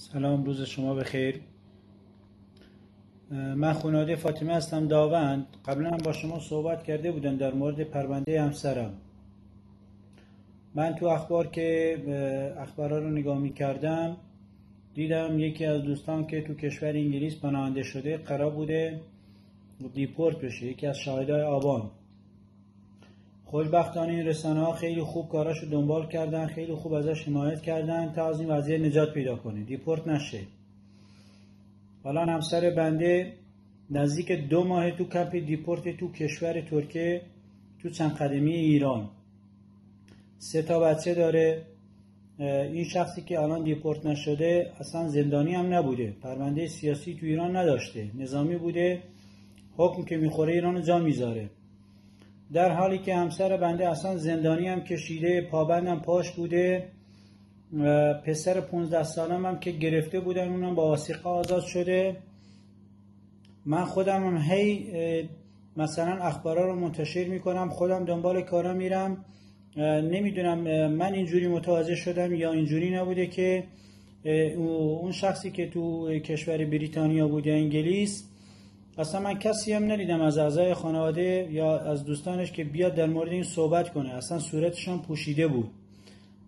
سلام روز شما بخیر. من خانواده فاطمه هستم داوند. قبلا هم با شما صحبت کرده بودم در مورد پرونده همسرم. من تو اخبار که اخبارها رو نگاه می کردم دیدم یکی از دوستان که تو کشور انگلیس پناهنده شده قرار بوده دیپورت بشه یکی از شاهدای آبان. خوشبختانه این رسانه ها خیلی خوب کاراشو دنبال کردن خیلی خوب ازش حمایت کردن تا از این وضعیت نجات پیدا کنه دیپورت نشه حالا همسر بنده نزدیک دو ماه تو کمپ دیپورت تو کشور ترکیه تو چند قدمی ایران. سه تا بچه داره. این شخصی که الان دیپورت نشده اصلا زندانی هم نبوده. پرونده سیاسی تو ایران نداشته. نظامی بوده. حکم که می‌خوره ایران جا می‌ذاره. در حالی که همسر بنده اصلا زندانی هم کشیده پابندم پاش بوده پسر 15 سالم هم که گرفته بودن اونم با واسیقه آزاد شده. من خودم هم هی مثلا اخبارا رو منتشر می‌کنم خودم دنبال کارا میرم. نمی‌دونم من اینجوری متوجه شدم یا اینجوری نبوده که اون شخصی که تو کشور بریتانیا بوده انگلیس اصلا من کسی هم ندیدم از اعضای خانواده یا از دوستانش که بیاد در مورد این صحبت کنه. اصلا صورتشان پوشیده بود.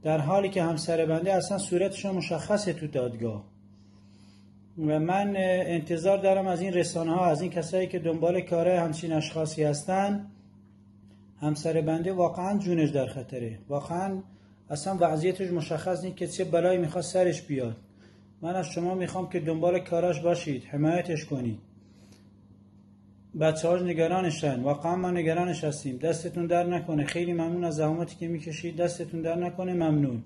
در حالی که همسر بنده اصلا صورتشان مشخصه تو دادگاه. و من انتظار دارم از این رسانه ها از این کسایی که دنبال کاره همچین اشخاصی هستن همسر بنده واقعا جونش در خطره. واقعا اصلا وضعیتش مشخص نیست که چه بلایی می‌خواد سرش بیاد. من از شما می‌خوام که دنبال کاراش باشید حمایتش کنید. بچه هاش نگرانشن واقعا ما نگرانش هستیم. دستتون در نکنه. خیلی ممنون از زحماتی که می‌کشید. دستتون در نکنه. ممنون.